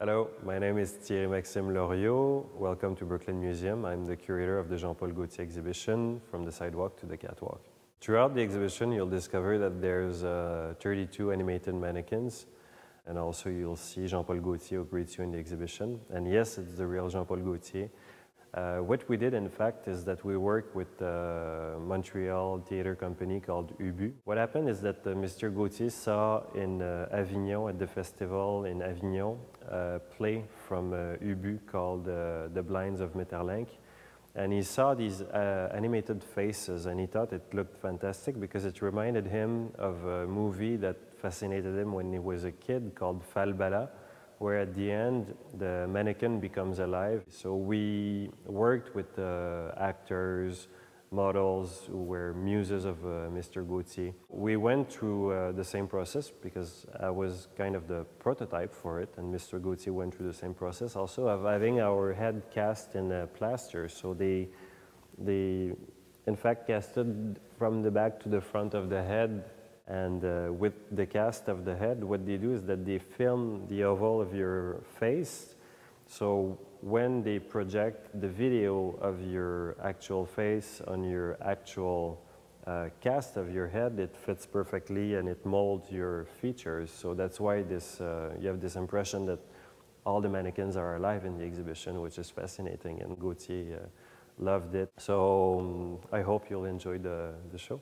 Hello, my name is Thierry Maxime Loriot. Welcome to Brooklyn Museum. I'm the curator of the Jean-Paul Gaultier exhibition, From the Sidewalk to the Catwalk. Throughout the exhibition, you'll discover that there's uh, 32 animated mannequins, and also you'll see Jean-Paul Gaultier who greets you in the exhibition. And yes, it's the real Jean-Paul Gaultier. Uh, what we did, in fact, is that we worked with a Montreal theater company called Ubu. What happened is that uh, Mr. Gaultier saw in uh, Avignon, at the festival in Avignon, a play from uh, Ubu called uh, The Blinds of Maeterlinck. And he saw these uh, animated faces and he thought it looked fantastic because it reminded him of a movie that fascinated him when he was a kid called Falbala where at the end the mannequin becomes alive. So we worked with the actors, models who were muses of uh, Mr. Gaultier. We went through uh, the same process because I was kind of the prototype for it, and Mr. Gaultier went through the same process also of having our head cast in a plaster. So they, they in fact casted from the back to the front of the head and uh, with the cast of the head, what they do is that they film the oval of your face. So when they project the video of your actual face on your actual uh, cast of your head, it fits perfectly and it molds your features. So that's why this, uh, you have this impression that all the mannequins are alive in the exhibition, which is fascinating. And Gaultier uh, loved it. So um, I hope you'll enjoy the, the show.